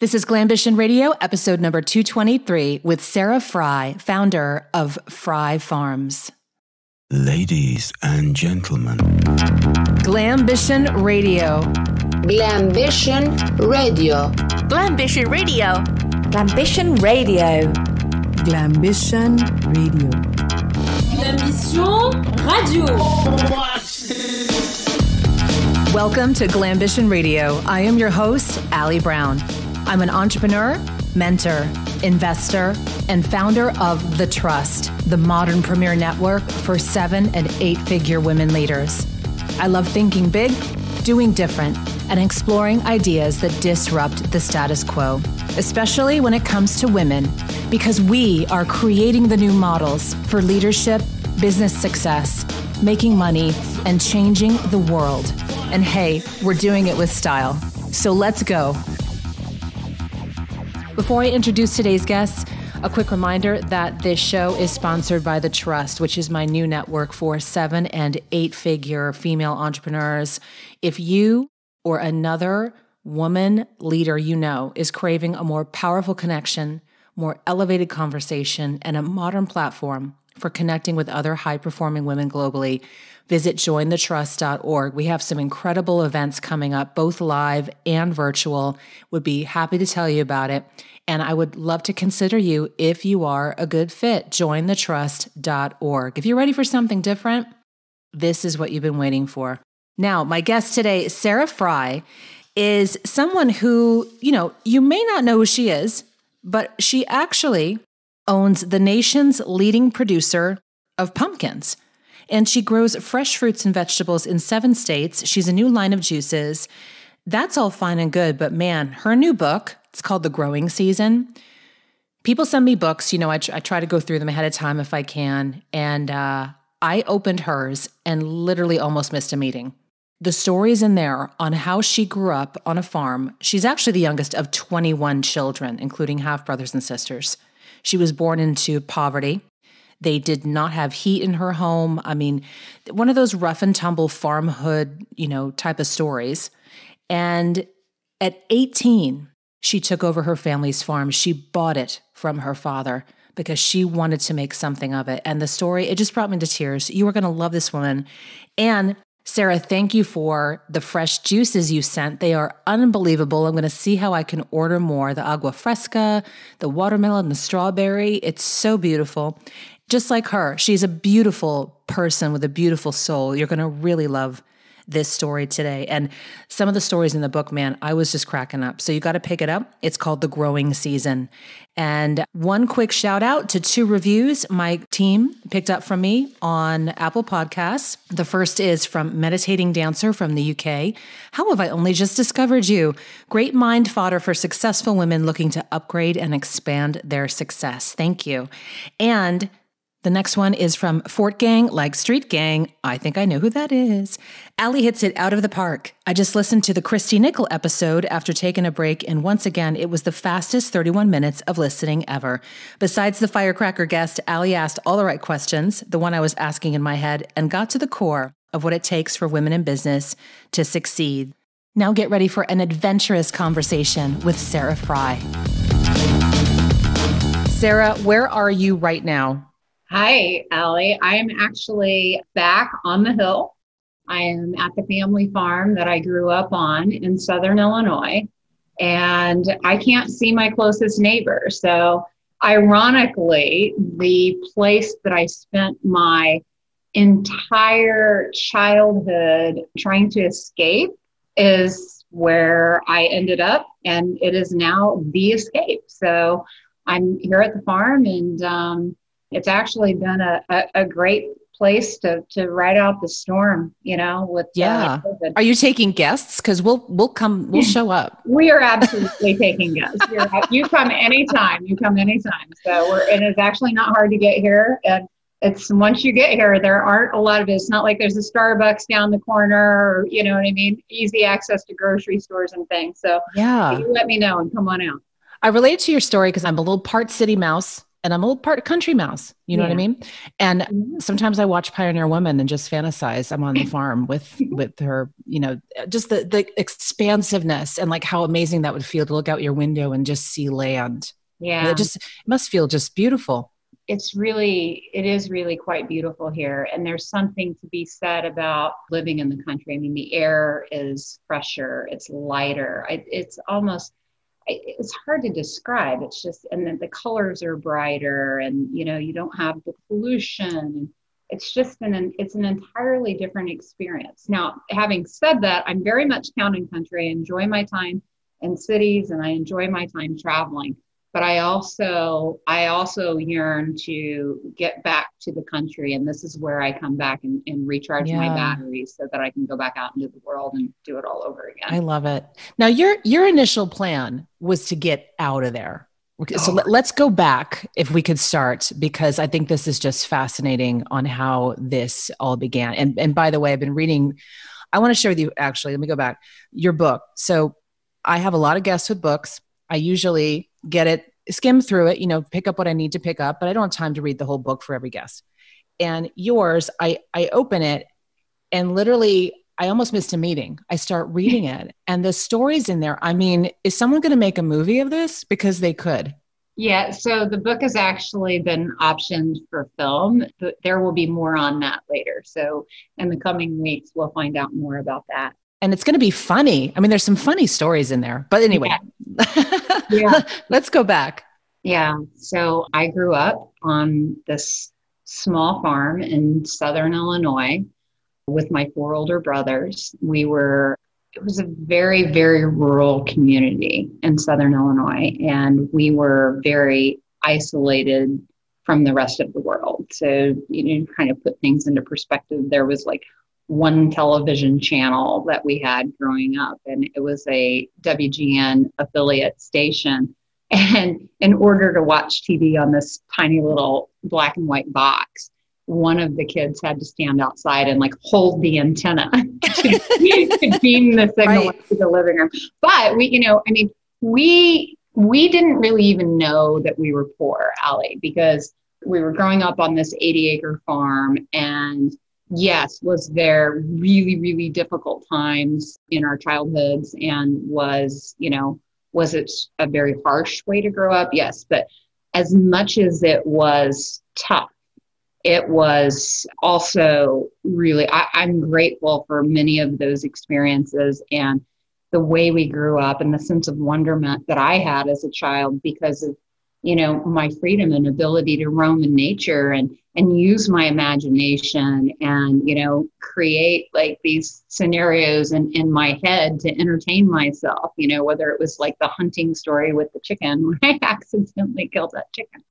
This is Glambition Radio, episode number 223, with Sarah Frey, founder of Frey Farms. Ladies and gentlemen, Glambition Radio. Glambition Radio. Glambition Radio. Glambition Radio. Glambition Radio. Glambition Radio. Welcome to Glambition Radio. I am your host, Ali Brown. I'm an entrepreneur, mentor, investor, and founder of The Trust, the modern premier network for seven and eight figure women leaders. I love thinking big, doing different, and exploring ideas that disrupt the status quo, especially when it comes to women, because we are creating the new models for leadership, business success, making money, and changing the world. And hey, we're doing it with style. So let's go. Before I introduce today's guests, a quick reminder that this show is sponsored by The Trust, which is my new network for seven and eight figure female entrepreneurs. If you or another woman leader you know is craving a more powerful connection, more elevated conversation, and a modern platform for connecting with other high performing women globally, visit jointhetrust.org. We have some incredible events coming up, both live and virtual. Would be happy to tell you about it. And I would love to consider you if you are a good fit. Jointhetrust.org. If you're ready for something different, this is what you've been waiting for. Now, my guest today, Sarah Frey, is someone who, you know, you may not know who she is, but she actually owns the nation's leading producer of pumpkins. And she grows fresh fruits and vegetables in seven states. She's a new line of juices. That's all fine and good, but man, her new book, it's called The Growing Season. People send me books, you know, I, tr- I try to go through them ahead of time if I can. And uh, I opened hers and literally almost missed a meeting. The stories in there on how she grew up on a farm. She's actually the youngest of 21 children, including half brothers and sisters. She was born into poverty. They did not have heat in her home. I mean, one of those rough and tumble farmhood, you know, type of stories. And at 18, she took over her family's farm. She bought it from her father because she wanted to make something of it. And the story, it just brought me to tears. You are going to love this woman. And Sarah, thank you for the fresh juices you sent. They are unbelievable. I'm going to see how I can order more. The agua fresca, the watermelon, the strawberry. It's so beautiful. Just like her, she's a beautiful person with a beautiful soul. You're going to really love this story today. And some of the stories in the book, man, I was just cracking up. So you got to pick it up. It's called The Growing Season. And one quick shout out to two reviews my team picked up from me on Apple Podcasts. The first is from Meditating Dancer from the UK. How have I only just discovered you? Great mind fodder for successful women looking to upgrade and expand their success. Thank you. And the next one is from Fort Gang, like Street Gang. I think I know who that is. Ali hits it out of the park. I just listened to the Christy Nickel episode after taking a break, and once again, it was the fastest 31 minutes of listening ever. Besides the firecracker guest, Ali asked all the right questions, the one I was asking in my head, and got to the core of what it takes for women in business to succeed. Now get ready for an adventurous conversation with Sarah Frey. Sarah, where are you right now? Hi, Ali. I am actually back on the hill. I am at the family farm that I grew up on in Southern Illinois, and I can't see my closest neighbor. So, ironically, the place that I spent my entire childhood trying to escape is where I ended up, and it is now the escape. So, I'm here at the farm and um, it's actually been a, a, a, great place to to ride out the storm you know with uh, yeah. Uh, are you taking guests? Because we'll we'll come we'll show up. We are absolutely taking guests. You're, you come anytime. You come anytime. So we're and it's actually not hard to get here. And it's once you get here there aren't a lot of it it's not like there's a starbucks down the corner or you know what i mean? Easy access to grocery stores and things. So yeah. you let me know and come on out. I relate to your story because i'm a little part city mouse and I'm a little part country mouse. You know what I mean? And Mhm. sometimes I watch Pioneer Woman and just fantasize. I'm on the farm with with her. You know, just the the expansiveness and like how amazing that would feel to look out your window and just see land. Yeah. It just it must feel just beautiful. it's really it is really quite beautiful here and there's something to be said about living in the country i mean the air is fresher it's lighter I, it's almost it's hard to describe. It's just and then the colors are brighter and you know you don't have the pollution. It's just an it's an entirely different experience. Now having said that i'm very much town and country. I enjoy my time in cities and i enjoy my time traveling but I also I also yearn to get back to the country, and this is where I come back and, and recharge my batteries so that I can go back out into the world and do it all over again. I love it. Now, your your initial plan was to get out of there. So Oh. let, let's go back if we could start because I think this is just fascinating on how this all began. And and by the way, I've been reading. I want to share with you actually. Let me go back. Your book. So I have a lot of guests with books. I usually get it, skim through it, you know, pick up what I need to pick up, but I don't have time to read the whole book for every guest. And yours, I I open it and literally I almost missed a meeting. I start reading it and the stories in there. I mean, is someone going to make a movie of this? Because they could. Yeah, so the book has actually been optioned for film, but there will be more on that later. So in the coming weeks, we'll find out more about that. And it's going to be funny. I mean, there's some funny stories in there. But anyway, Yeah. let's go back. Yeah. So I grew up on this small farm in southern Illinois with my four older brothers. We were, it was a very, very rural community in southern Illinois, and we were very isolated from the rest of the world. So, you know, kind of put things into perspective, there was like one television channel that we had growing up, and it was a WGN affiliate station. And in order to watch TV on this tiny little black and white box, one of the kids had to stand outside and like hold the antenna to, to beam the signal Right. to the living room. But we, you know, I mean, we we didn't really even know that we were poor, Ali, because we were growing up on this 80 acre farm and yes was there really really difficult times in our childhoods and was you know was it a very harsh way to grow up? Yes but as much as it was tough it was also really I, i'm grateful for many of those experiences and the way we grew up and the sense of wonderment that i had as a child because of you know my freedom and ability to roam in nature and and use my imagination and you know create like these scenarios in, in my head to entertain myself you know whether it was like the hunting story with the chicken when i accidentally killed that chicken.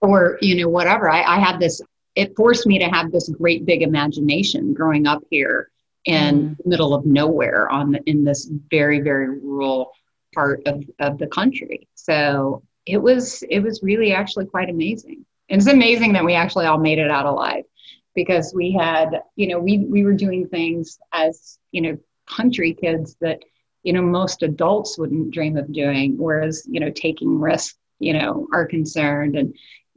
Or you know whatever. I, I had this it forced me to have this great big imagination growing up here in mm-hmm. the middle of nowhere on the, in this very very rural part of, of the country. So it was it was really actually quite amazing. And it's amazing that we actually all made it out alive because we had you know we we were doing things as you know country kids that you know most adults wouldn't dream of doing whereas you know taking risks you know are concerned. And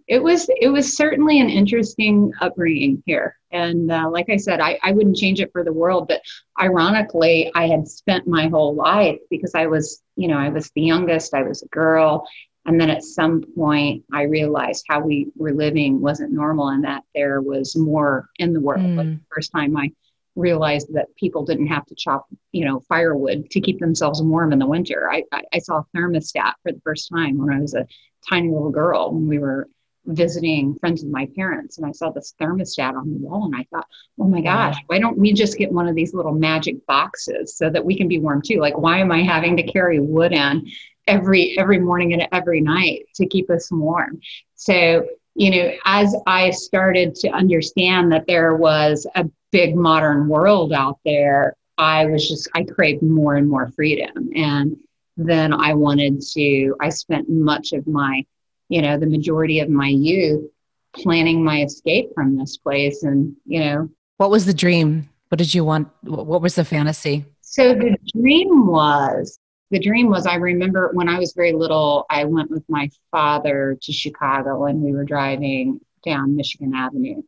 it was it was certainly an interesting upbringing here. And uh, like i said I, I wouldn't change it for the world but ironically i had spent my whole life because i was you know i was the youngest i was a girl and then at some point i realized how we were living wasn't normal and that there was more in the world like Mm. the first time i realized that people didn't have to chop you know firewood to keep themselves warm in the winter i, I, I saw a thermostat for the first time when i was a tiny little girl when we were visiting friends of my parents and I saw this thermostat on the wall and I thought, oh my gosh, why don't we just get one of these little magic boxes so that we can be warm too? Like, why am I having to carry wood in every every morning and every night to keep us warm? So, you know, as I started to understand that there was a big modern world out there, I was just I craved more and more freedom. And then I wanted to, I spent much of my you know, the majority of my youth planning my escape from this place. And, you know, What was the dream? What did you want? What what was the fantasy? so the dream was the dream was I remember when I was very little, I went with my father to Chicago and we were driving down Michigan Avenue.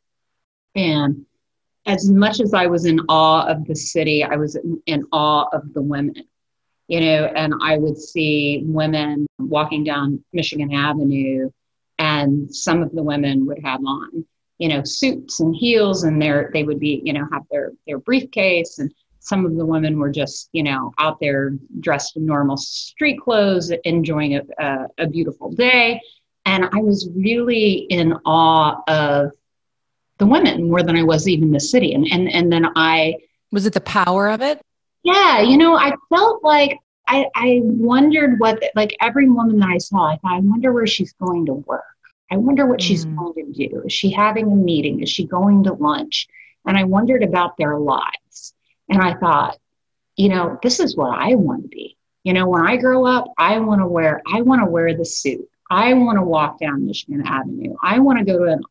And as much as I was in awe of the city, I was in, awe of the women, you know, and I would see women walking down Michigan Avenue, and some of the women would have on, you know, suits and heels, and they would be, you know, have their their briefcase, and some of the women were just, you know, out there dressed in normal street clothes, enjoying a, a, a beautiful day, and I was really in awe of the women more than I was even the city. And and and then I was it the power of it? Yeah, you know, I felt like I I wondered what like every woman that I saw, I thought, I wonder where she's going to work. I wonder what mm. she's going to do. Is she having a meeting? Is she going to lunch? And I wondered about their lives. And I thought, you know, this is what I want to be. You know, when I grow up, I want to wear I want to wear the suit. I want to walk down Michigan Avenue. I want to go to an,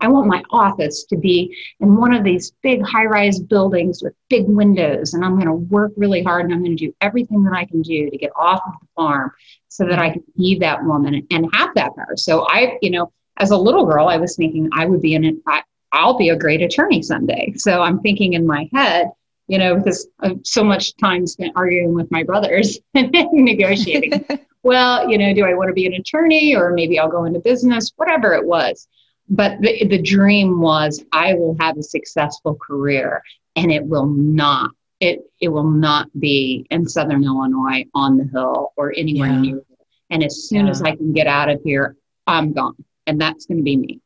I want my office to be in one of these big high rise buildings with big windows. And I'm going to work really hard and I'm going to do everything that I can do to get off of the farm so that I can be that woman and have that power. So I, you know, as a little girl, I was thinking I would be an, I, I'll be a great attorney someday. So I'm thinking in my head, you know, because so much time spent arguing with my brothers and negotiating. well, you know, do I want to be an attorney or maybe I'll go into business, whatever it was. But the, the dream was I will have a successful career and it will not, it, it will not be in Southern Illinois on the Hill or anywhere yeah. near. And as soon yeah. as I can get out of here, I'm gone. And that's going to be me.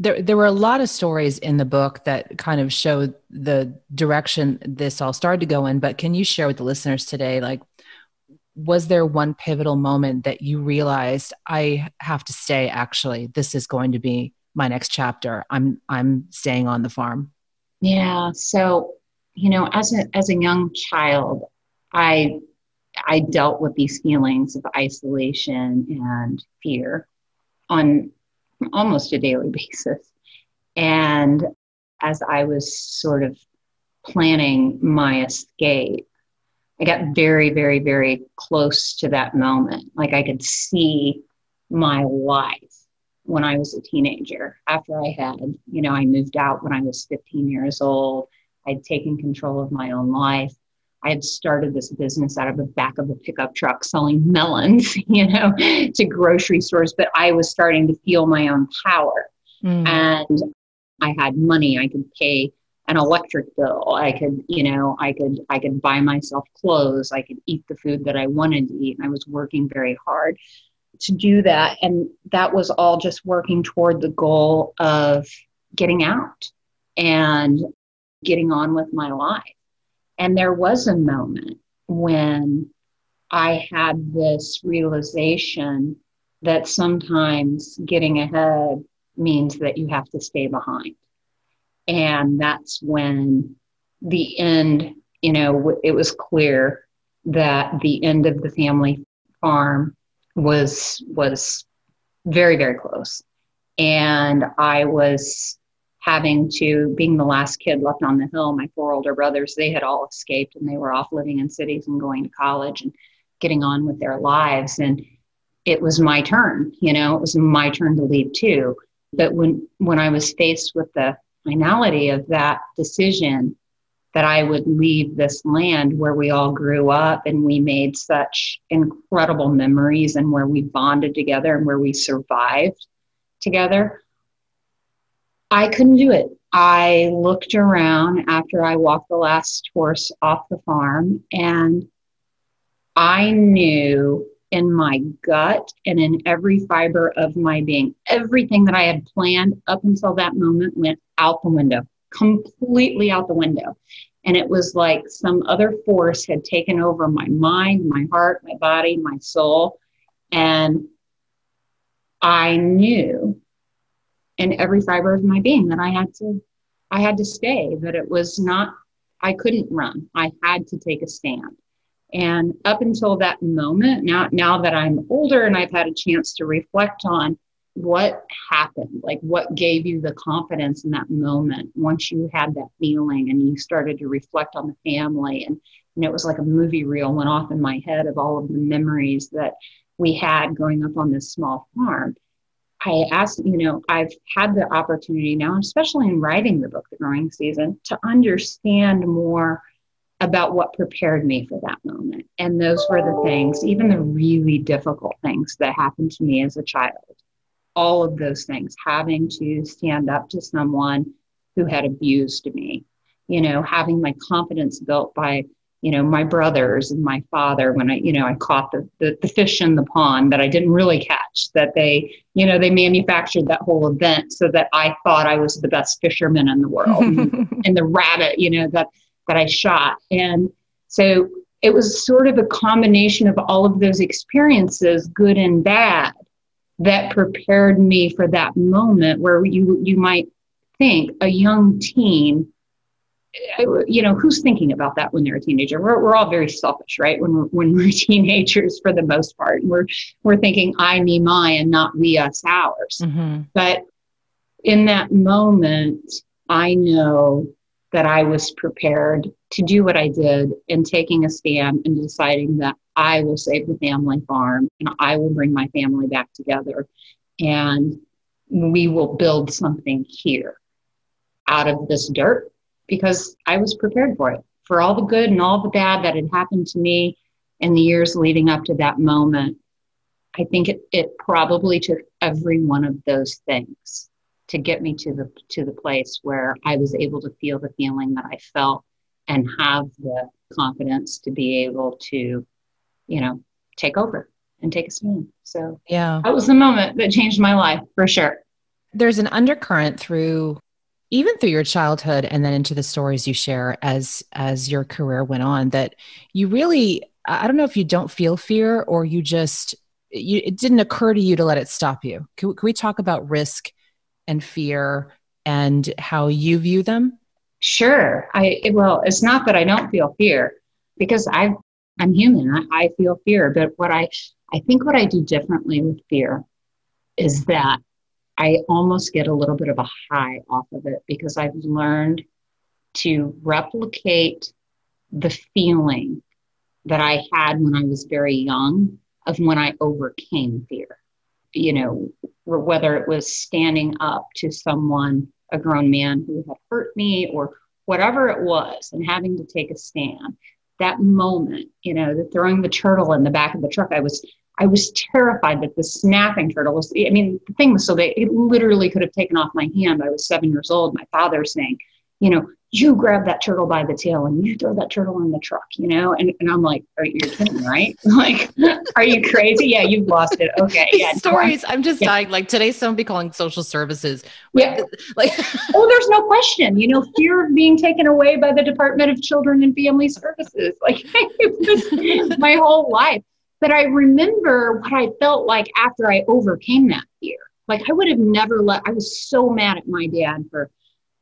There, there were a lot of stories in the book that kind of showed the direction this all started to go in. But can you share with the listeners today, like was there one pivotal moment that you realized I have to stay actually. This is going to be my next chapter. I'm I'm staying on the farm yeah. So you know as a as a young child I I dealt with these feelings of isolation and fear on almost a daily basis and as I was sort of planning my escape I got very, very, very close to that moment. Like I could see my life when I was a teenager. After I had, you know, I moved out when I was 15 years old. I'd taken control of my own life. I had started this business out of the back of a pickup truck selling melons, you know, to grocery stores, but I was starting to feel my own power. Mm. And I had money. I could pay an electric bill. I could you know i could i could buy myself clothes. I could eat the food that i wanted to eat and i was working very hard to do that. And that was all just working toward the goal of getting out and getting on with my life and there was a moment when i had this realization that sometimes getting ahead means that you have to stay behind. And that's when the end, you know, it was clear that the end of the family farm was was very very close. And i was having to being the last kid left on the hill my four older brothers they had all escaped and they were off living in cities and going to college and getting on with their lives and it was my turn you know it was my turn to leave too but when when i was faced with the finality of that decision that I would leave this land where we all grew up and we made such incredible memories and where we bonded together and where we survived together. I couldn't do it. I looked around after I walked the last horse off the farm and I knew in my gut and in every fiber of my being. Everything that I had planned up until that moment went out the window, completely out the window. And it was like some other force had taken over my mind, my heart, my body, my soul. And I knew in every fiber of my being that I had to I had to stay, that it was not I couldn't run. I had to take a stand. And up until that moment, now, now that I'm older and I've had a chance to reflect on what happened, like what gave you the confidence in that moment once you had that feeling and you started to reflect on the family and and it was like a movie reel went off in my head of all of the memories that we had growing up on this small farm. I asked, you know, I've had the opportunity now, especially in writing the book, The Growing Season, to understand more about what prepared me for that moment. And those were the things, even the really difficult things that happened to me as a child. All of those things, having to stand up to someone who had abused me, you know, having my confidence built by you know my brothers and my father when i you know i caught the, the, the fish in the pond that i didn't really catch that they you know they manufactured that whole event so that i thought i was the best fisherman in the world and the rabbit you know that that i shot. And so it was sort of a combination of all of those experiences good and bad that prepared me for that moment where you you might think a young teen you know who's thinking about that when they're a teenager? We're, we're all very selfish right? When we're when we're teenagers for the most part we're we're thinking i me my and not we us ours. Mm-hmm. but in that moment i know that i was prepared to do what i did in taking a stand and deciding that i will save the family farm and i will bring my family back together and we will build something here out of this dirt because I was prepared for it, for all the good and all the bad that had happened to me in the years leading up to that moment. I think it, it probably took every one of those things to get me to the to the place where I was able to feel the feeling that I felt and have the confidence to be able to, you know, take over and take a stand. So yeah, that was the moment that changed my life for sure. There's an undercurrent through even through your childhood and then into the stories you share as as your career went on that you really i don't know if you don't feel fear or you just you, it didn't occur to you to let it stop you. Can, can we talk about risk and fear and how you view them? Sure. I well it's not that i don't feel fear because i i'm human. I, I feel fear. But what i i think what i do differently with fear is that I almost get a little bit of a high off of it because I've learned to replicate the feeling that I had when I was very young of when I overcame fear. You know, whether it was standing up to someone, a grown man who had hurt me, or whatever it was, and having to take a stand. That moment, you know, the throwing the turtle in the back of the truck, I was I was terrified that the snapping turtle was, I mean, the thing was so big, it literally could have taken off my hand. I was seven years old. My father saying, you know, you grab that turtle by the tail and you throw that turtle in the truck, you know? And, and I'm like, are you kidding, right? like, are you crazy? Yeah, you've lost it. Okay. Yeah. Stories. I'm just yeah. dying. Like today, someone be calling social services. Yeah. Like, oh, there's no question, you know, fear of being taken away by the Department of Children and Family Services. Like my whole life. But I remember what I felt like after I overcame that fear. Like I would have never let, I was so mad at my dad for,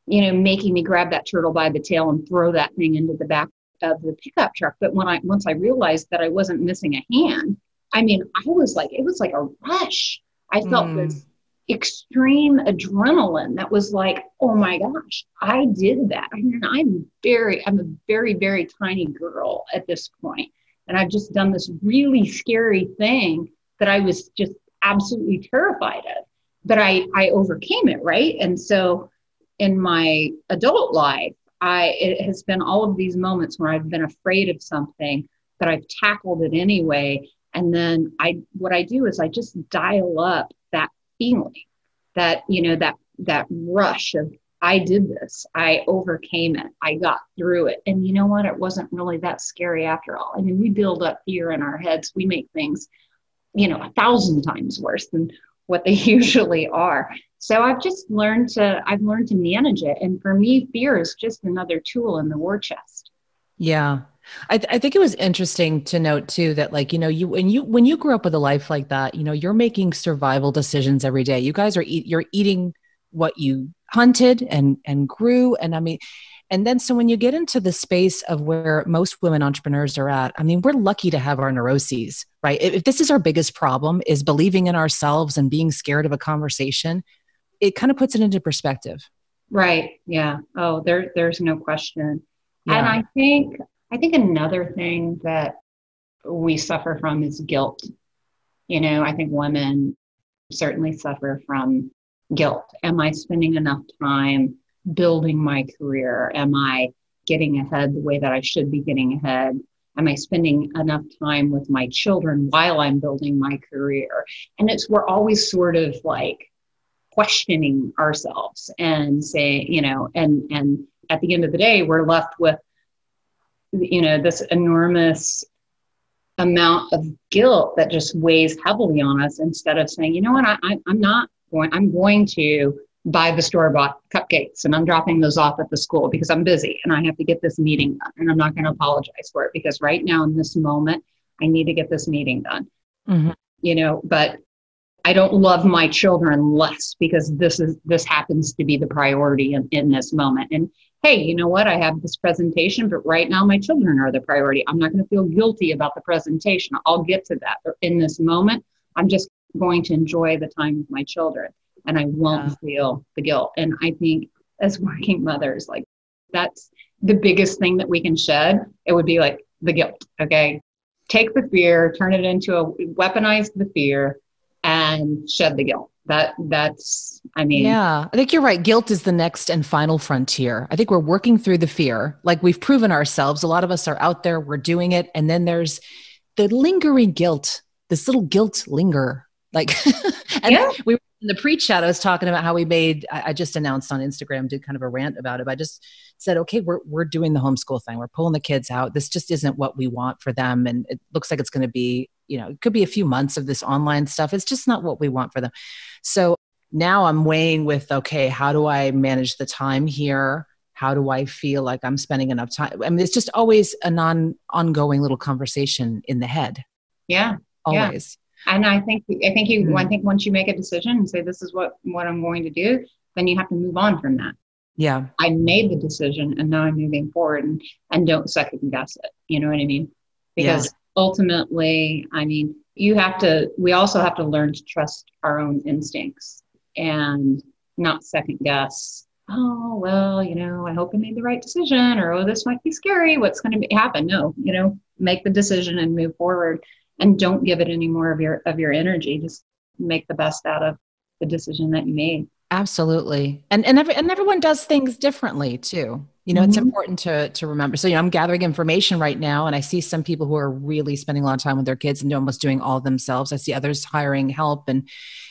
you know, making me grab that turtle by the tail and throw that thing into the back of the pickup truck. But when I, once I realized that I wasn't missing a hand, I mean, I was like, it was like a rush. I felt mm. this extreme adrenaline that was like, oh my gosh, I did that. I mean, I'm very, I'm a very, very tiny girl at this point and I've just done this really scary thing that I was just absolutely terrified of. But I I overcame it, right? And so in my adult life, I it has been all of these moments where I've been afraid of something, but I've tackled it anyway. And then I what I do is I just dial up that feeling, that you know that that rush of I did this. I overcame it. I got through it. And you know what? It wasn't really that scary after all. I mean, we build up fear in our heads. We make things, you know, a thousand times worse than what they usually are. So I've just learned to I've learned to manage it. And for me, fear is just another tool in the war chest. Yeah. I, th- I think it was interesting to note too that like you know you when you when you grew up with a life like that you know you're making survival decisions every day you guys are eat, you're eating what you hunted and and grew. And i mean and then so when you get into the space of where most women entrepreneurs are at i mean we're lucky to have our neuroses right? If, if this is our biggest problem is believing in ourselves and being scared of a conversation it kind of puts it into perspective. Right. Yeah. Oh there there's no question. Yeah. and i think I think another thing that we suffer from is guilt. You know, I think women certainly suffer from guilt. Am I spending enough time building my career? Am I getting ahead the way that I should be getting ahead? Am I spending enough time with my children while I'm building my career? And it's, we're always sort of like questioning ourselves and saying, you know, and, and at the end of the day, we're left with, you know, this enormous amount of guilt that just weighs heavily on us instead of saying, you know what, I, I'm not going, I'm going to buy the store bought cupcakes and I'm dropping those off at the school because I'm busy and I have to get this meeting done and I'm not going to apologize for it because right now in this moment I need to get this meeting done. Mm-hmm. You know, but I don't love my children less because this is this happens to be the priority in, in this moment. And hey, you know what? I have this presentation, but right now my children are the priority. I'm not going to feel guilty about the presentation. I'll get to that. But in this moment, I'm just going to enjoy the time with my children and I won't yeah. feel the guilt. And I think as working mothers, like that's the biggest thing that we can shed. It would be like the guilt. Okay. Take the fear, turn it into a weaponize the fear and shed the guilt. That that's I mean Yeah, I think you're right. Guilt is the next and final frontier. I think we're working through the fear. Like we've proven ourselves. A lot of us are out there, we're doing it. And then there's the lingering guilt, this little guilt linger. Like and yeah. we were in the pre-chat, I was talking about how we made. I, I, just announced on Instagram, did kind of a rant about it. But I just said, okay, we're we're doing the homeschool thing. We're pulling the kids out. This just isn't what we want for them, and it looks like it's going to be, you know, it could be a few months of this online stuff. It's just not what we want for them. So now I'm weighing with, okay, how do I manage the time here? How do I feel like I'm spending enough time? I mean, it's just always a non ongoing little conversation in the head. Yeah. Always. Yeah and i think i think you mm-hmm. i think once you make a decision and say this is what what i'm going to do then you have to move on from that. Yeah. I made the decision and now i'm moving forward and and don't second guess it you know what i mean? Because yeah. ultimately i mean you have to we also have to learn to trust our own instincts and not second guess oh well you know i hope i made the right decision or oh this might be scary. What's going to happen? No you know make the decision and move forward and don't give it any more of your of your energy. Just make the best out of the decision that you made. Absolutely. And and, every, and everyone does things differently too. You know mm-hmm. it's important to to remember. So you know i'm gathering information right now and i see some people who are really spending a lot of time with their kids and almost doing all themselves. I see others hiring help and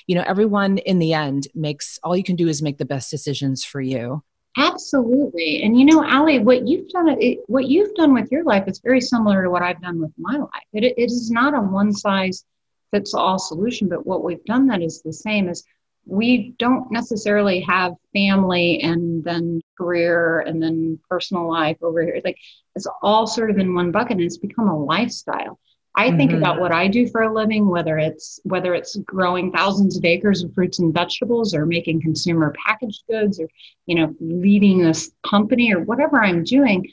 you know everyone in the end makes all you can do is make the best decisions for you Absolutely. And you know, Ali, what you've done, it, what you've done with your life is very similar to what I've done with my life. It, it is not a one size fits all solution, but what we've done that is the same is we don't necessarily have family and then career and then personal life over here. Like it's all sort of in one bucket and it's become a lifestyle. I think mm-hmm. about what I do for a living, whether it's whether it's growing thousands of acres of fruits and vegetables or making consumer packaged goods or, you know, leading this company or whatever I'm doing,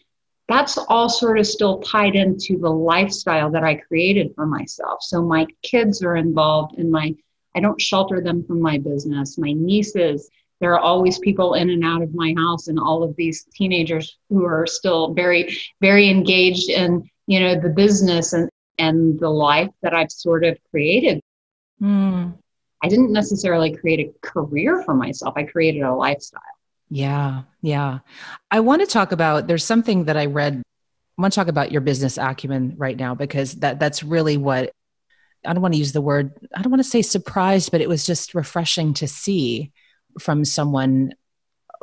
that's all sort of still tied into the lifestyle that I created for myself. So my kids are involved in my I don't shelter them from my business. My nieces, there are always people in and out of my house and all of these teenagers who are still very very engaged in you know the business and and the life that I've sort of created. Mm. I didn't necessarily create a career for myself, I created a lifestyle. Yeah, yeah. I want to talk about there's something that I read. I want to talk about your business acumen right now because that that's really what I don't want to use the word, I don't want to say surprised, but it was just refreshing to see from someone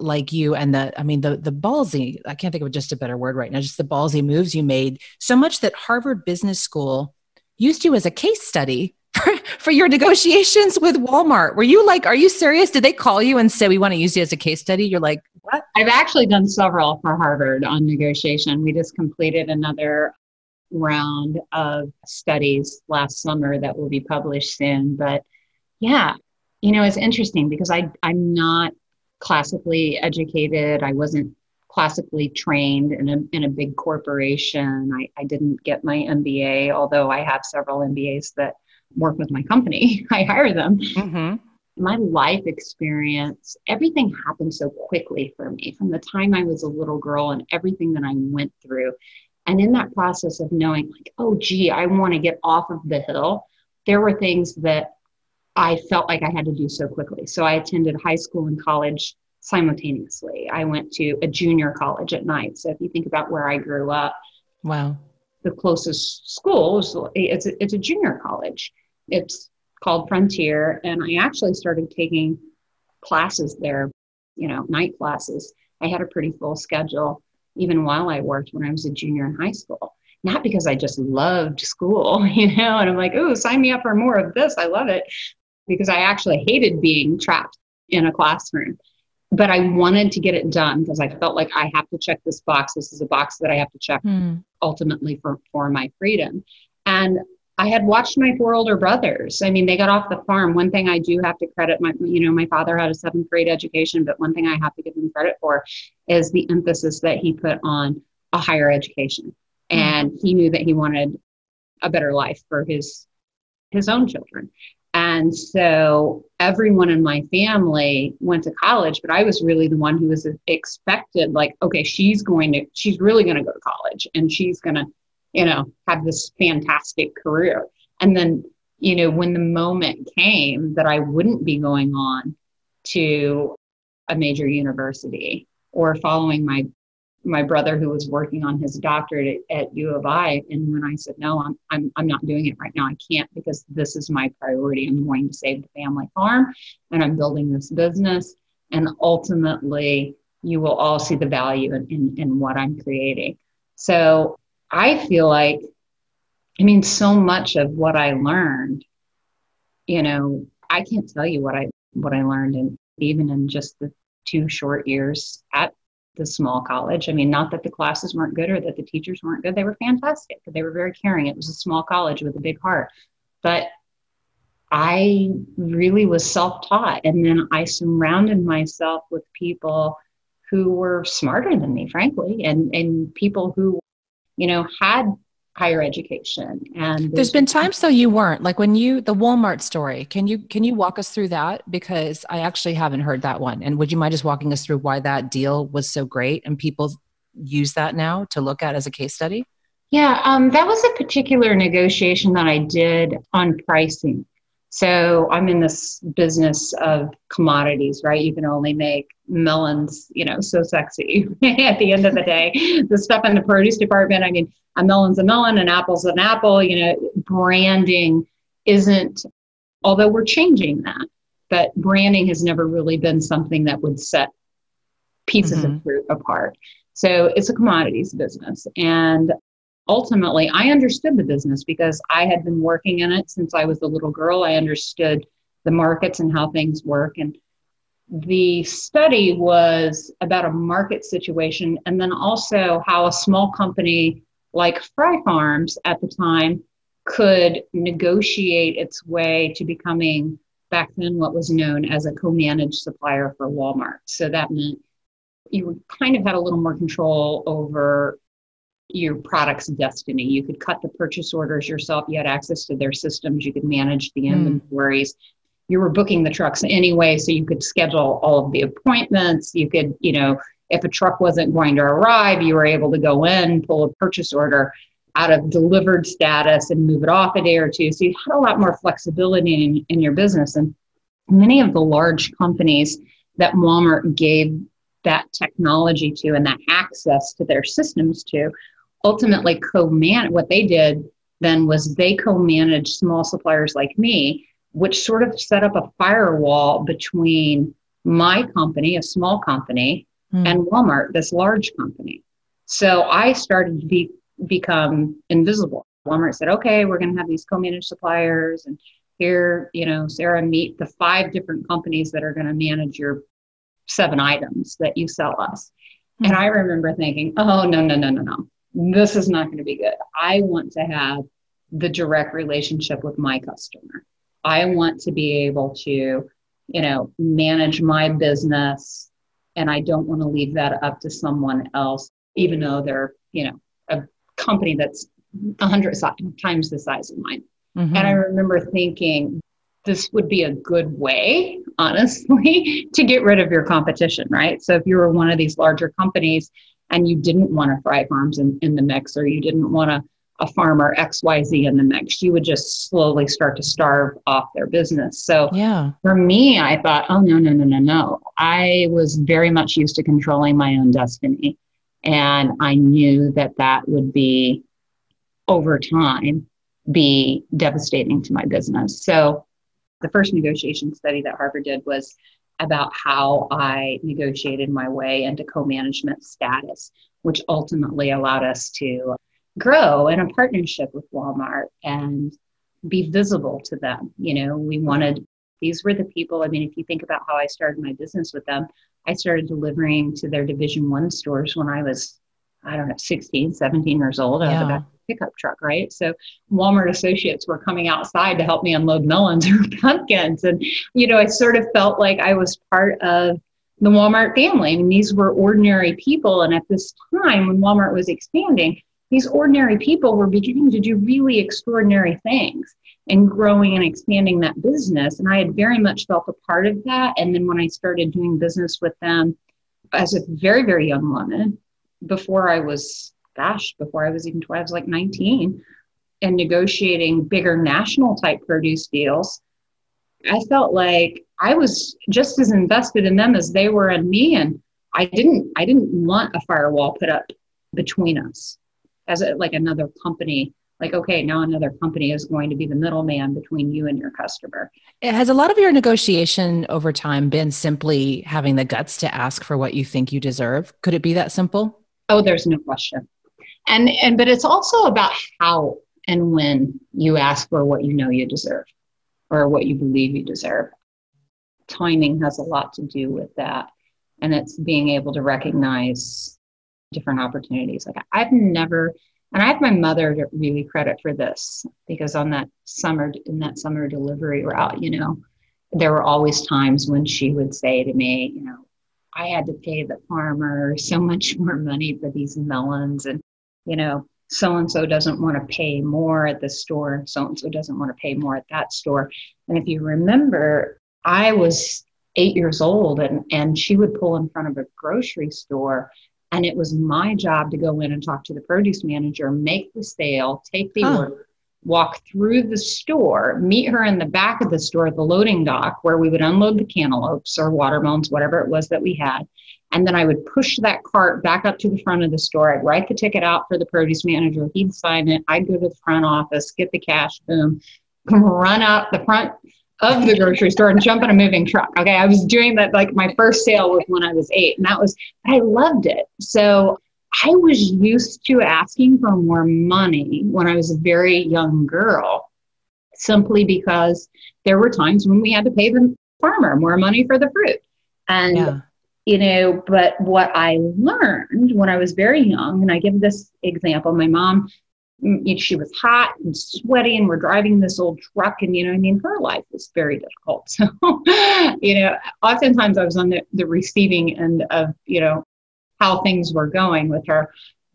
like you and the i mean the the ballsy i can't think of just a better word right now just the ballsy moves you made so much that harvard business school used you as a case study for, for your negotiations with walmart. Were you like are you serious? Did they call you and say we want to use you as a case study? You're like what? I've actually done several for harvard on negotiation. We just completed another round of studies last summer that will be published soon. But yeah you know it's interesting because i i'm not classically educated. I wasn't classically trained in a, in a big corporation. I, I didn't get my MBA, although I have several MBAs that work with my company. I hire them. Mm-hmm. My life experience, everything happened so quickly for me from the time I was a little girl and everything that I went through. And in that process of knowing, like, oh, gee, I want to get off of the hill, there were things that I felt like I had to do so quickly. So I attended high school and college simultaneously. I went to a junior college at night. So if you think about where I grew up, wow, the closest school is it's a, it's a junior college. It's called Frontier, and I actually started taking classes there, you know, night classes. I had a pretty full schedule even while I worked when I was a junior in high school. Not because I just loved school, you know, and I'm like, oh, sign me up for more of this. I love it. Because I actually hated being trapped in a classroom. But I wanted to get it done because I felt like I have to check this box. This is a box that I have to check mm. ultimately for, for my freedom. And I had watched my four older brothers. I mean, they got off the farm. One thing I do have to credit my, you know, my father had a seventh grade education, but one thing I have to give him credit for is the emphasis that he put on a higher education. Mm-hmm. And he knew that he wanted a better life for his his own children. And so everyone in my family went to college, but I was really the one who was expected, like, okay, she's going to, she's really going to go to college and she's going to you know, have this fantastic career. And then, you know, when the moment came that I wouldn't be going on to a major university or following my my brother who was working on his doctorate at, at U of I. And when I said, no, I'm, I'm, I'm not doing it right now. I can't because this is my priority. I'm going to save the family farm and I'm building this business. And ultimately, you will all see the value in, in, in what I'm creating. So I feel like, I mean, so much of what I learned, you know, I can't tell you what I what I learned, and even in just the two short years at the small college. I mean, not that the classes weren't good or that the teachers weren't good; they were fantastic. They were very caring. It was a small college with a big heart, but I really was self taught, and then I surrounded myself with people who were smarter than me, frankly, and and people who you know, had higher education and there's been times though you weren't. Like when you the walmart story can you can you walk us through that? Because i actually haven't heard that one. And would you mind just walking us through why that deal was so great and people use that now to look at as a case study? Yeah um, that was a particular negotiation that i did on pricing so I'm in this business of commodities, right? You can only make melons, you know, so sexy at the end of the day. The stuff in the produce department, I mean, a melon's a melon, an apple's an apple, you know, branding isn't, although we're changing that, but branding has never really been something that would set pieces mm-hmm. of fruit apart. So it's a commodities business. And ultimately, I understood the business because I had been working in it since I was a little girl. I understood the markets and how things work. And the study was about a market situation and then also how a small company like Frey Farms at the time could negotiate its way to becoming back then what was known as a co-managed supplier for Walmart. So that meant you kind of had a little more control over your product's destiny. You could cut the purchase orders yourself. You had access to their systems. You could manage the hmm. inventories. Mm. You were booking the trucks anyway, so you could schedule all of the appointments. You could, you know, if a truck wasn't going to arrive, you were able to go in, pull a purchase order out of delivered status and move it off a day or two. So you had a lot more flexibility in, in your business. And many of the large companies that Walmart gave that technology to and that access to their systems to ultimately co-man what they did then was they co-managed small suppliers like me which sort of set up a firewall between my company a small company mm. and walmart this large company so i started to be, become invisible walmart said okay we're going to have these co-managed suppliers and here you know sarah meet the five different companies that are going to manage your seven items that you sell us mm. and i remember thinking oh no no no no no this is not going to be good. I want to have the direct relationship with my customer. I want to be able to, you know, manage my business and I don't want to leave that up to someone else, even though they're, you know, a company that's a hundred times the size of mine. Mm-hmm. And I remember thinking this would be a good way, honestly, to get rid of your competition, right? So if you were one of these larger companies and you didn't want to Frey Farms in, in the mix or you didn't want a, a farmer xyz in the mix you would just slowly start to starve off their business. So Yeah. for me i thought oh no no no no no. I was very much used to controlling my own destiny and i knew that that would be over time be devastating to my business. So the first negotiation study that harvard did was about how i negotiated my way into co-management status which ultimately allowed us to grow in a partnership with walmart and be visible to them. You know we wanted these were the people i mean if you think about how i started my business with them i started delivering to their division one stores when i was i don't know 16 17 years old I of the Yeah. back of a pickup truck right so walmart associates were coming outside to help me unload melons or pumpkins and you know i sort of felt like i was part of the walmart family i mean these were ordinary people and at this time when walmart was expanding these ordinary people were beginning to do really extraordinary things and growing and expanding that business. And I had very much felt a part of that. And then when I started doing business with them as a very, very young woman, before I was, gosh, before I was even 12, I was like 19, and negotiating bigger national type produce deals, I felt like I was just as invested in them as they were in me. And I didn't, I didn't want a firewall put up between us as a, like another company like okay now another company is going to be the middleman between you and your customer Has a lot of your negotiation over time been simply having the guts to ask for what you think you deserve? Could it be that simple? Oh there's no question. And and but it's also about how and when you ask for what you know you deserve or what you believe you deserve. Timing has a lot to do with that and it's being able to recognize different opportunities. Like i've never and i have my mother to really credit for this because on that summer in that summer delivery route you know there were always times when she would say to me you know i had to pay the farmer so much more money for these melons and you know so and so doesn't want to pay more at the store and so and so doesn't want to pay more at that store. And if you remember i was eight years old and and she would pull in front of a grocery store and it was my job to go in and talk to the produce manager, make the sale, take the order, walk through the store, meet her in the back of the store at the loading dock where we would unload the cantaloupes or watermelons, whatever it was that we had. And then I would push that cart back up to the front of the store. I'd write the ticket out for the produce manager. He'd sign it. I'd go to the front office, get the cash, boom, run out the front of the grocery store and jump in a moving truck. Okay. I was doing that like my first sale was when I was eight, and that was, I loved it. So I was used to asking for more money when I was a very young girl, simply because there were times when we had to pay the farmer more money for the fruit. And Yeah. you know but what i learned when i was very young and i give this example my mom mm, she was hot and sweaty and we're driving this old truck and you know i mean her life was very difficult so you know oftentimes i was on the, the receiving end of you know how things were going with her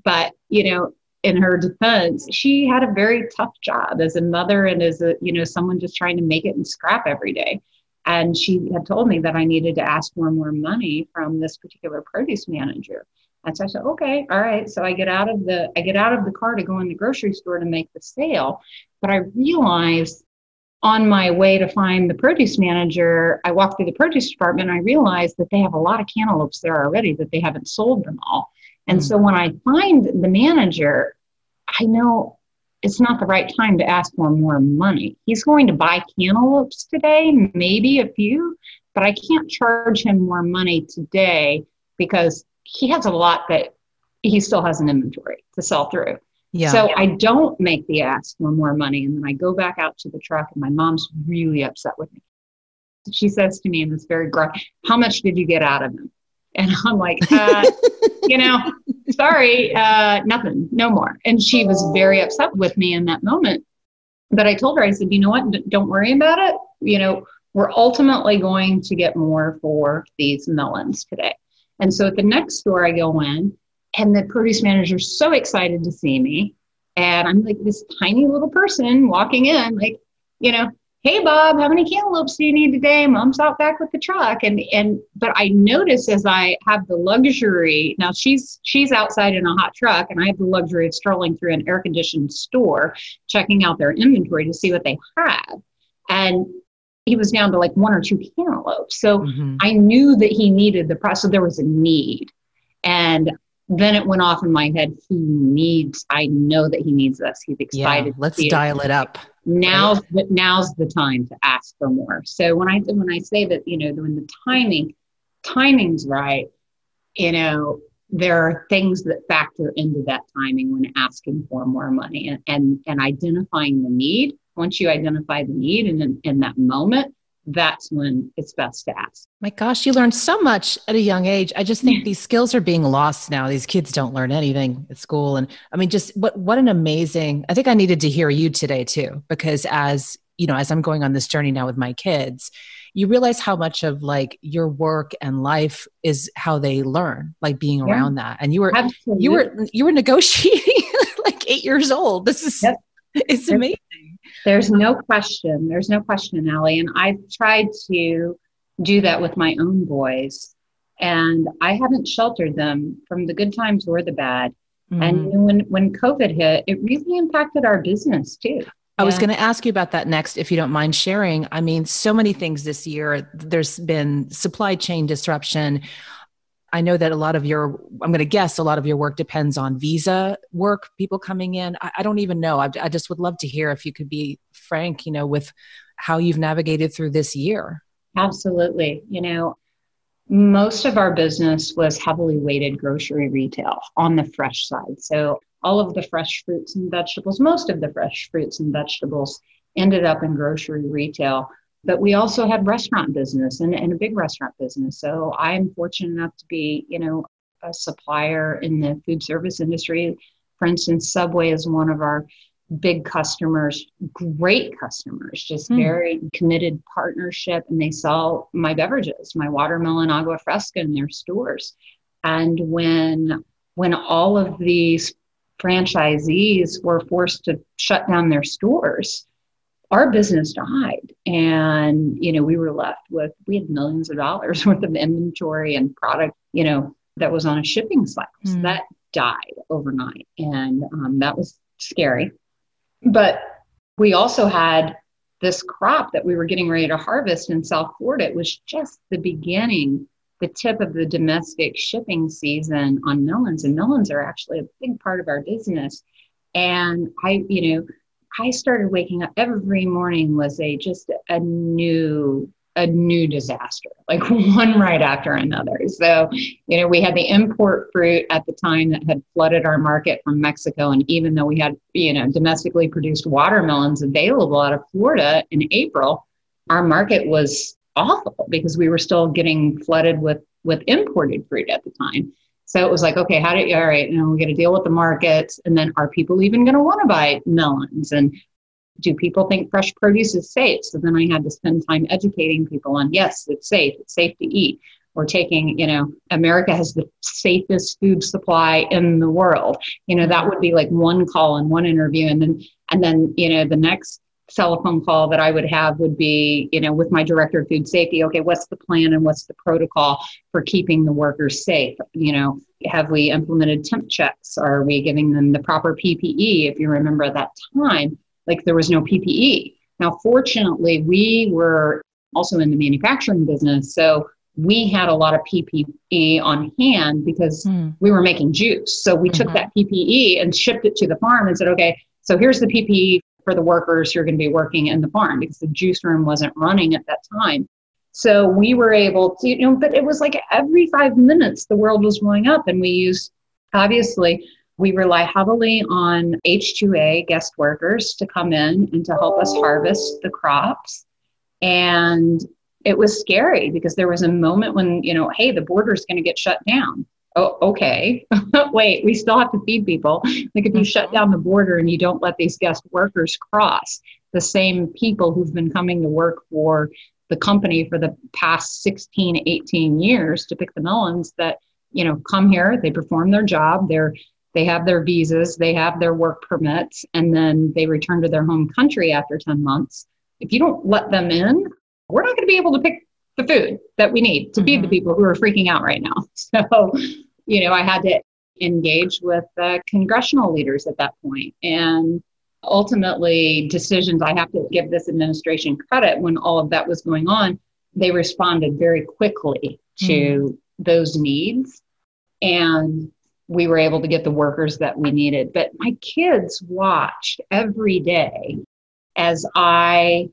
but you know in her defense she had a very tough job as a mother and as a you know someone just trying to make it and scrap every day and she had told me that I needed to ask for more money from this particular produce manager. And so I said, okay, all right. So I get out of the I get out of the car to go in the grocery store to make the sale. But I realized on my way to find the produce manager, I walked through the produce department and I realized that they have a lot of cantaloupes there already that they haven't sold them all. And Mm. so when I find the manager, I know it's not the right time to ask for more money. He's going to buy cantaloupes today, maybe a few, but I can't charge him more money today because he has a lot that he still has an inventory to sell through. Yeah. So I don't make the ask for more money. And then I go back out to the truck, and my mom's really upset with me. She says to me in this very gruff, How much did you get out of him? And I'm like, uh, You know, sorry, uh, nothing, no more. And she was very upset with me in that moment. But I told her, I said, You know what? D- Don't worry about it. You know, we're ultimately going to get more for these melons today. And so at the next store, I go in, and the produce manager's so excited to see me. And I'm like this tiny little person walking in, like, you know, hey bob how many cantaloupes do you need today? Mom's out back with the truck. And and but i notice as i have the luxury now she's she's outside in a hot truck and i have the luxury of strolling through an air conditioned store checking out their inventory to see what they have. And he was down to like one or two cantaloupes. So Mhm. i knew that he needed the price so there was a need. And then it went off in my head he needs i know that he needs this he's excited to let's dial it up. now's the, now's the time to ask for more. So when I when I say that, you know, when the timing timing's right, you know, there are things that factor into that timing when asking for more money and and, and identifying the need. Once you identify the need and in, in that moment, that's when it's best to ask. My gosh, you learned so much at a young age. I just think these skills are being lost now. These kids don't learn anything at school. And I mean, just what what an amazing I think I needed to hear you today too, because as you know, as I'm going on this journey now with my kids, you realize how much of like your work and life is how they learn, like being Yeah. around that. And you were Absolutely. you were you were negotiating like eight years old. This is Yep. it's amazing. There's no question. There's no question, Ali. And I've tried to do that with my own boys. And I haven't sheltered them from the good times or the bad. Mhm. And when, when COVID hit, it really impacted our business too. I was going to ask you about that next, if you don't mind sharing. I mean, so many things this year. There's been supply chain disruption. I know that a lot of your, I'm going to guess a lot of your work depends on visa work, people coming in. I, I don't even know. I, I just would love to hear if you could be frank, you know, with how you've navigated through this year. Absolutely. You know, most of our business was heavily weighted grocery retail on the fresh side. So all of the fresh fruits and vegetables, most of the fresh fruits and vegetables ended up in grocery retail. But we also had restaurant business and, and a big restaurant business. So I'm fortunate enough to be, you know, a supplier in the food service industry. For instance, Subway is one of our big customers, great customers, just Hmm. very committed partnership. And they sell my beverages, my watermelon agua fresca in their stores. And when when all of these franchisees were forced to shut down their stores, our business died. And, you know, we were left with, we had millions of dollars worth of inventory and product, you know, that was on a shipping cycle. So Hmm. that died overnight. And um, that was scary. But we also had this crop that we were getting ready to harvest in South Florida. It was just the beginning, the tip of the domestic shipping season on melons. And melons are actually a big part of our business. And I, you know, I started waking up every morning was a just a new a new disaster, like one right after another. So, you know, we had the import fruit at the time that had flooded our market from Mexico. And even though we had, you know, domestically produced watermelons available out of Florida in April, our market was awful because we were still getting flooded with with imported fruit at the time. So it was like, okay, how do you, all right, you know, we got to deal with the markets. And then are people even going to want to buy melons? And do people think fresh produce is safe? So then I had to spend time educating people on, yes, it's safe. It's safe to eat. We're taking, you know, America has the safest food supply in the world. You know, that would be like one call and one interview. And then, and then, you know, the next telephone call that I would have would be, you know, with my director of food safety. Okay, what's the plan and what's the protocol for keeping the workers safe? You know, have we implemented temp checks? Are we giving them the proper PPE? If you remember at that time, like there was no PPE. Now, fortunately, we were also in the manufacturing business. So we had a lot of PPE on hand because Hmm. we were making juice. So we took Mhm. that PPE and shipped it to the farm and said, okay, so here's the PPE for the workers who are going to be working in the barn because the juice room wasn't running at that time. So we were able to, you know, but it was like every five minutes the world was blowing up. And we used, obviously, we rely heavily on H2A guest workers to come in and to help us harvest the crops. And it was scary because there was a moment when, you know, hey, the border's going to get shut down. Oh, okay. Wait, we still have to feed people. Like if you shut mm-hmm. down the border and you don't let these guest workers cross, the same people who've been coming to work for the company for the past 16, 18 years to pick the melons that, you know, come here, they perform their job, they're they have their visas, they have their work permits, and then they return to their home country after 10 months. if you don't let them in, we're not going to be able to pick the food that we need to feed the Mhm. people who are freaking out right now. So, you know, I had to engage with uh, congressional leaders at that point and ultimately decisions i have to give this administration credit when all of that was going on they responded very quickly to those needs and we were able to get the workers that we needed but my kids watched every day as i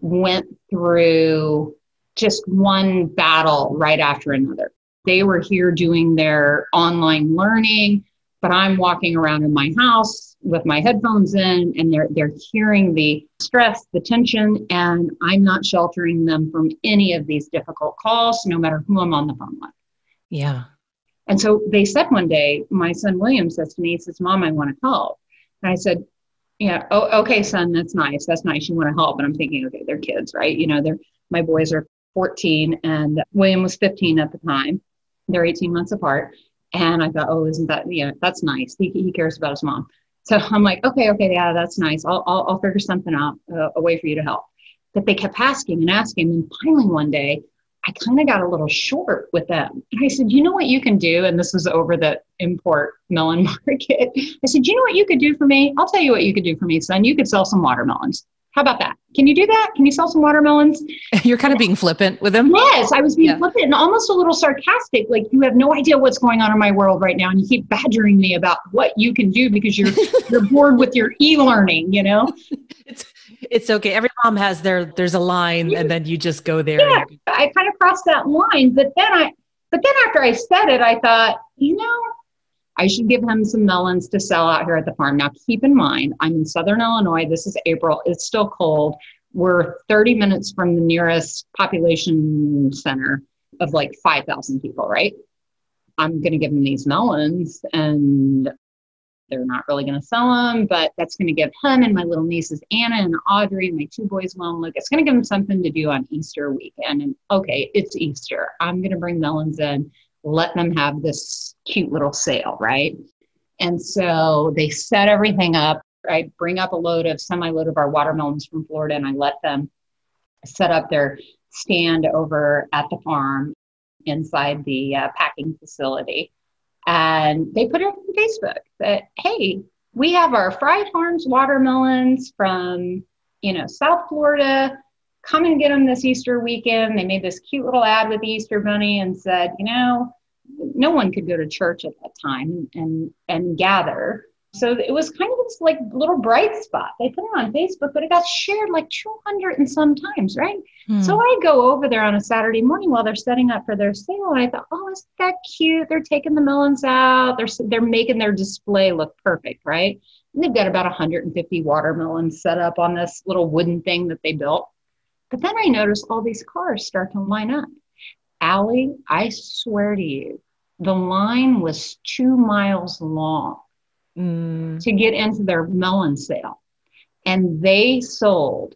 went through just one battle right after another they were here doing their online learning but I'm walking around in my house with my headphones in and they're they're hearing the stress, the tension, and I'm not sheltering them from any of these difficult calls, no matter who I'm on the phone with. Yeah. And so they said one day, my son William says to me, he says, Mom, I want to help. And I said, Yeah, oh, okay, son, that's nice. That's nice. You want to help. And I'm thinking, okay, they're kids, right? You know, they're my boys are 14 and William was 15 at the time. They're 18 months apart. And I thought, oh, isn't that, yeah, that's nice. He, he cares about his mom. So I'm like, okay, okay, yeah, that's nice. I'll, I'll, I'll figure something out, uh, a way for you to help. But they kept asking and asking. And finally, one day, I kind of got a little short with them. And I said, you know what you can do? And this was over the import melon market. I said, you know what you could do for me? I'll tell you what you could do for me, son. You could sell some watermelons. How about that? Can you do that? Can you sell some watermelons? You're kind of being flippant with him. Yes, I was being Yeah. flippant and almost a little sarcastic. Like you have no idea what's going on in my world right now, and you keep badgering me about what you can do because you're you're bored with your e-learning. You know, It's it's okay. Every mom has their there's a line and then you just go there. Yeah. I kind of crossed that line, but then I, but then after I said it, I thought, you know, I should give him some melons to sell out here at the farm. Now, keep in mind, I'm in Southern Illinois. This is April. It's still cold. We're 30 minutes from the nearest population center of like 5,000 people, right? I'm going to give him these melons and they're not really going to sell them, but that's going to give him and my little nieces, Anna and Audrey, and my two boys, Will and Luke, it's going to give them something to do on Easter weekend. And okay, it's Easter. I'm going to bring melons in, let them have this cute little sale, right? And so they set everything up. I bring up a load of semi load of our watermelons from Florida and I let them set up their stand over at the farm inside the uh, packing facility. And they put it on Facebook that, hey, we have our Frey Farms watermelons from, you know, South Florida. Come and get them this Easter weekend. They made this cute little ad with the Easter bunny and said, you know, no one could go to church at that time and and gather. So it was kind of this like little bright spot. They put it on Facebook, but it got shared like 200 and some times, right? Hmm. So I go over there on a Saturday morning while they're setting up for their sale, and I thought, oh, isn't that cute? They're taking the melons out. They're they're making their display look perfect, right? And they've got about 150 watermelons set up on this little wooden thing that they built. But then I noticed all these cars start to line up. Ali, I swear to you, the line was two miles long Mm. to get into their melon sale. And they sold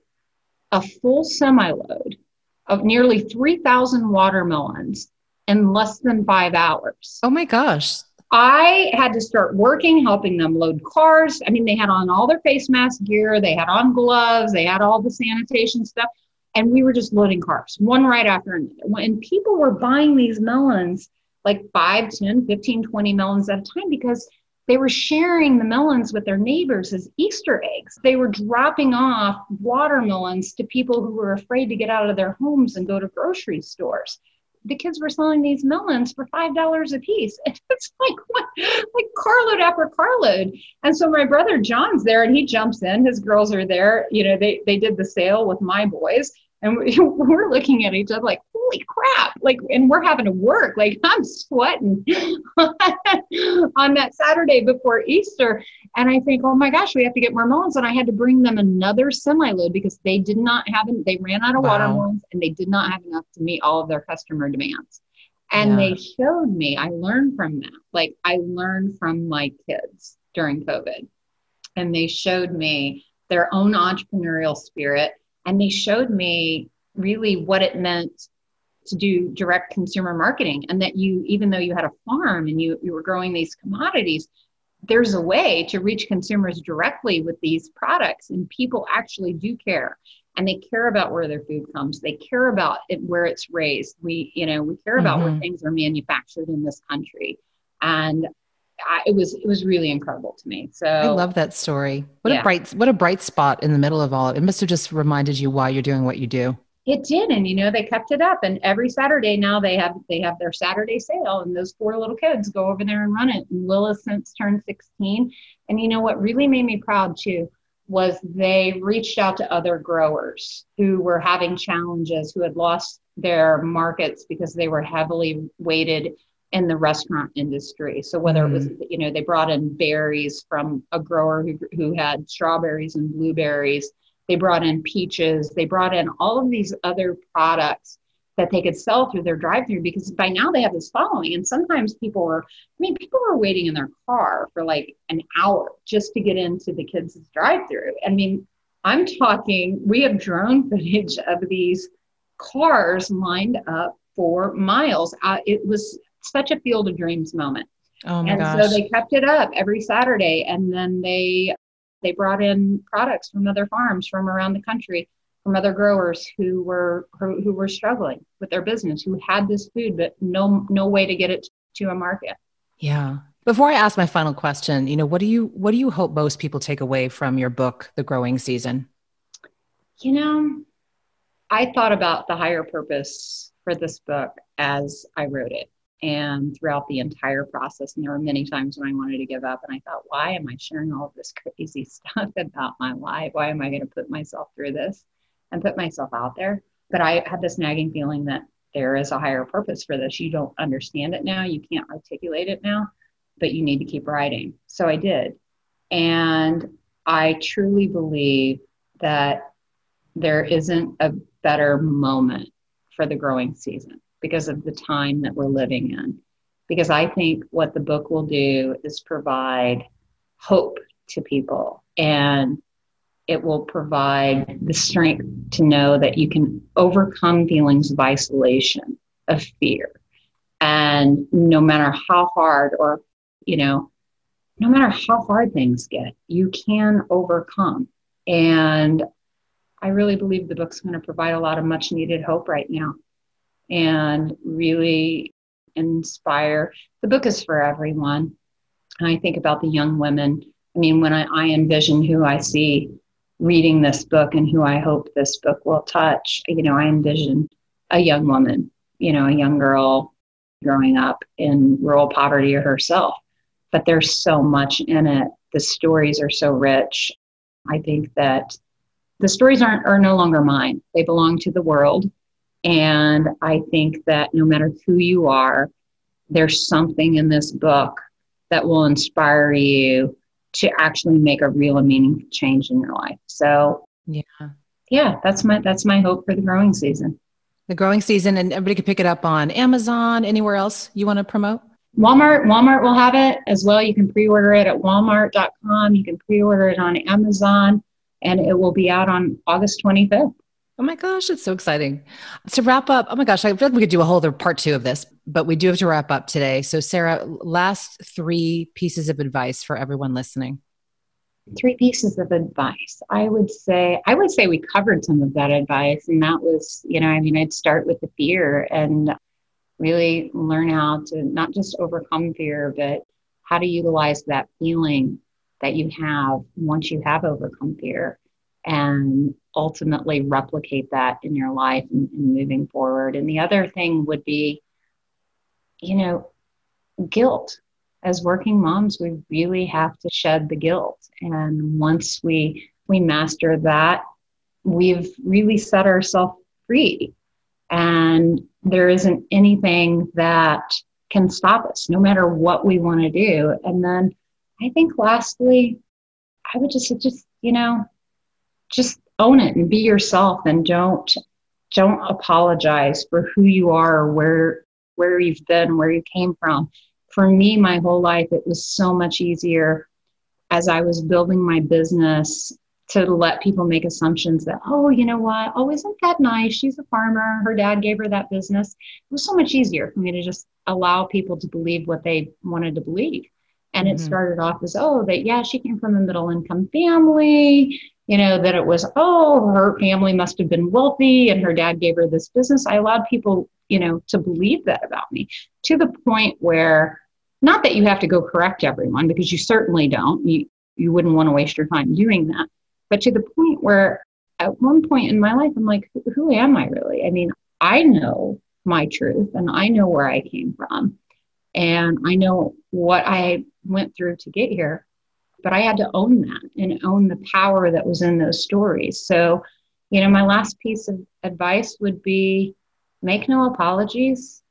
a full semi load of nearly 3,000 watermelons in less than five hours. Oh my gosh. I had to start working, helping them load cars. I mean, they had on all their face mask gear, they had on gloves, they had all the sanitation stuff. And we were just loading cars, one right after another. And people were buying these melons, like 5, 10, 15, 20 melons at a time, because they were sharing the melons with their neighbors as Easter eggs. They were dropping off watermelons to people who were afraid to get out of their homes and go to grocery stores the kids were selling these melons for five dollars a piece. And it's like what, like carload after carload. And so my brother John's there, and he jumps in. His girls are there. You know, they they did the sale with my boys, and we, we're looking at each other like, holy crap! Like, and we're having to work. Like I'm sweating on that Saturday before Easter. And I think, oh my gosh, we have to get more melons. And I had to bring them another semi load because they did not have, they ran out of Wow. watermelons and they did not have enough to meet all of their customer demands. And Yeah. they showed me, I learned from that. Like I learned from my kids during COVID. And they showed me their own entrepreneurial spirit. And they showed me really what it meant to do direct consumer marketing and that you even though you had a farm and you, you were growing these commodities there's a way to reach consumers directly with these products and people actually do care and they care about where their food comes they care about it, where it's raised we you know we care about Mhm. where things are manufactured in this country and I, it was it was really incredible to me so I love that story. What Yeah. a bright what a bright spot in the middle of all. It must have just reminded you why you're doing what you do. It did, and you know they kept it up. And every Saturday now they have they have their Saturday sale, and those four little kids go over there and run it. And Lilla's since turned 16, and you know what really made me proud too was they reached out to other growers who were having challenges, who had lost their markets because they were heavily weighted in the restaurant industry. So whether it was mm-hmm. you know they brought in berries from a grower who who had strawberries and blueberries they brought in peaches. They brought in all of these other products that they could sell through their drive through because by now they have this following. And sometimes people were i mean people were waiting in their car for like an hour just to get into the kids drive through i mean i'm talking we have drone footage of these cars lined up for miles. Uh, it was such a field of dreams moment. Oh my and gosh. so they kept it up every Saturday, and then they they brought in products from other farms from around the country, from other growers who were who, who were struggling with their business, who had this food but no no way to get it to a market. Yeah. Before I ask my final question, you know, what do you what do you hope most people take away from your book, The Growing Season? You know, I thought about the higher purpose for this book as I wrote it and throughout the entire process. And there were many times when I wanted to give up and I thought, why am I sharing all of this crazy stuff about my life? Why am I going to put myself through this and put myself out there? But I had this nagging feeling that there is a higher purpose for this. You don't understand it now, you can't articulate it now, but you need to keep writing. So I did. And I truly believe that there isn't a better moment for the growing season because of the time that we're living in. Because I think what the book will do is provide hope to people and it will provide the strength to know that you can overcome feelings of isolation, of fear. And no matter how hard or, you know, no matter how hard things get, you can overcome. And I really believe the book's going to provide a lot of much needed hope right now and really inspire. The book is for everyone. And I think about the young women. I mean, when I, I envision who I see reading this book and who I hope this book will touch, you know, I envision a young woman, you know, a young girl growing up in rural poverty herself. But there's so much in it. The stories are so rich. I think that the stories aren't are no longer mine. They belong to the world. And I think that no matter who you are, there's something in this book that will inspire you to actually make a real and meaningful change in your life. So Yeah. yeah, that's my that's my hope for the growing season. The Growing Season, and everybody can pick it up on Amazon, anywhere else you want to promote? Walmart, Walmart will have it as well. You can pre-order it at walmart.com. You can pre-order it on Amazon and it will be out on August 25th. Oh my gosh, it's so exciting. To wrap up, oh my gosh, I feel like we could do a whole other part two of this, but we do have to wrap up today. So, Sarah, last three pieces of advice for everyone listening. Three pieces of advice. I would say I would say we covered some of that advice and that was, you know, I mean, I'd start with the fear and really learn how to not just overcome fear, but how to utilize that feeling that you have once you have overcome fear and ultimately replicate that in your life and, and moving forward. And the other thing would be, you know, guilt. As working moms, we really have to shed the guilt. And once we we master that, we've really set ourselves free. And there isn't anything that can stop us, no matter what we want to do. And then I think lastly, I would just just, you know, just own it and be yourself and don't don't apologize for who you are or where where you've been, where you came from. For me, my whole life, it was so much easier as I was building my business to let people make assumptions that, oh, you know what? Oh, isn't that nice? She's a farmer. Her dad gave her that business. It was so much easier for me to just allow people to believe what they wanted to believe. And it Mhm. started off as, oh, that, yeah, she came from a middle income family, you know, that it was, oh, her family must have been wealthy and her dad gave her this business. I allowed people, you know, to believe that about me to the point where, not that you have to go correct everyone because you certainly don't. You, you wouldn't want to waste your time doing that. But to the point where at one point in my life, I'm like, who, who am I really? I mean, I know my truth and I know where I came from and I know what I went through to get here. But I had to own that and own the power that was in those stories. So, you know, my last piece of advice would be make no apologies,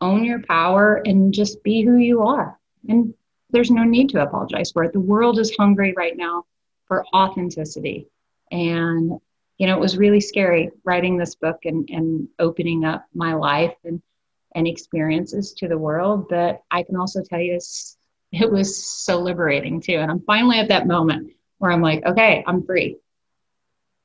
own your power, and just be who you are. And there's no need to apologize for it. The world is hungry right now for authenticity. And, you know, it was really scary writing this book and, and opening up my life and, and experiences to the world. But I can also tell you it was so liberating too. And I'm finally at that moment where I'm like, okay, I'm free.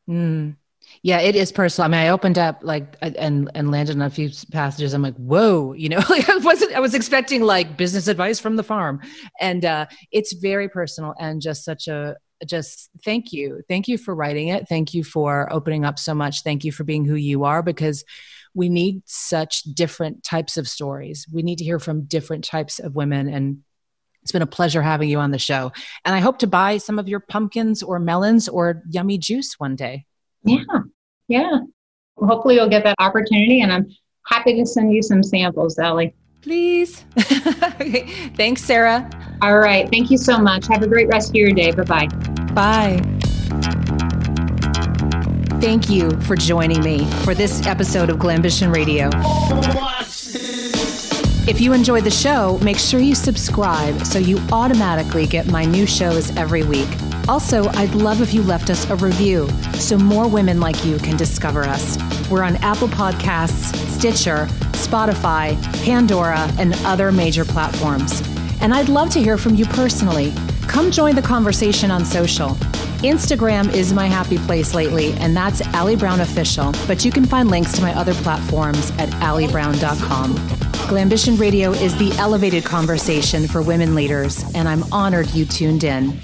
Mm. Yeah, it is personal. I mean, I opened up like and and landed on a few passages. I'm like, whoa, you know, like I wasn't. I was expecting like business advice from the farm, and uh, it's very personal and just such a just thank you, thank you for writing it. Thank you for opening up so much. Thank you for being who you are because we need such different types of stories. We need to hear from different types of women and it's been a pleasure having you on the show. And I hope to buy some of your pumpkins or melons or yummy juice one day. Yeah. Yeah. Hopefully you'll get that opportunity and I'm happy to send you some samples, Ali. Please. okay. Thanks, Sarah. All right. Thank you so much. Have a great rest of your day. Bye bye. Bye. Thank you for joining me for this episode of Glambition Radio. If you enjoy the show, make sure you subscribe so you automatically get my new shows every week. Also, I'd love if you left us a review so more women like you can discover us. We're on Apple Podcasts, Stitcher, Spotify, Pandora, and other major platforms. And I'd love to hear from you personally. Come join the conversation on social. Instagram is my happy place lately, and that's Ali Brown Official, but you can find links to my other platforms at alibrown.com. Glambition Radio is the elevated conversation for women leaders, and I'm honored you tuned in.